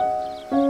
Música